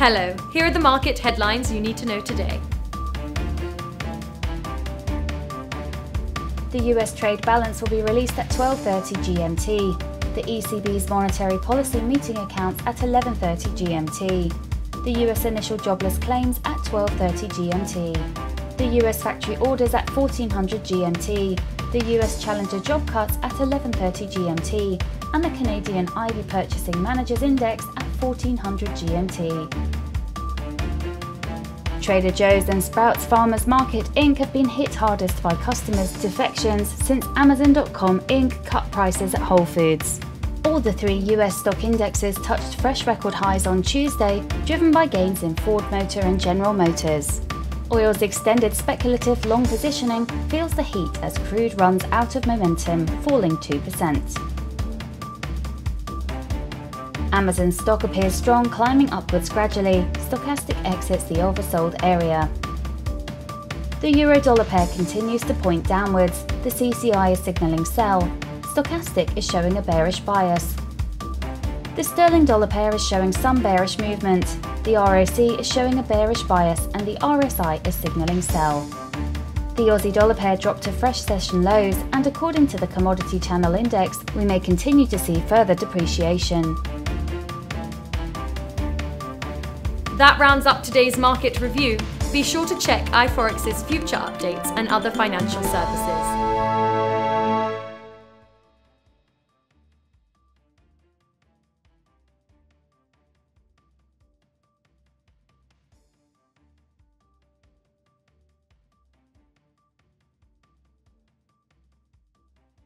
Hello, here are the market headlines you need to know today. The US trade balance will be released at 12:30 GMT. The ECB's monetary policy meeting accounts at 11:30 GMT. The US initial jobless claims at 12:30 GMT. The US factory orders at 1400 GMT. The US Challenger job cuts at 11:30 GMT and the Canadian Ivy Purchasing Managers Index 1400 GMT. Trader Joe's and Sprouts Farmers Market Inc. have been hit hardest by customers' defections since Amazon.com Inc. cut prices at Whole Foods. All the three US stock indexes touched fresh record highs on Tuesday, driven by gains in Ford Motor and General Motors. Oil's extended speculative long positioning feels the heat as crude runs out of momentum, falling 2%. Amazon stock appears strong, climbing upwards gradually. Stochastic exits the oversold area. The euro dollar pair continues to point downwards. The CCI is signalling sell. Stochastic is showing a bearish bias. The sterling dollar pair is showing some bearish movement. The ROC is showing a bearish bias and the RSI is signalling sell. The Aussie dollar pair dropped to fresh session lows, and according to the Commodity Channel Index, we may continue to see further depreciation. That rounds up today's market review. Be sure to check iForex's future updates and other financial services.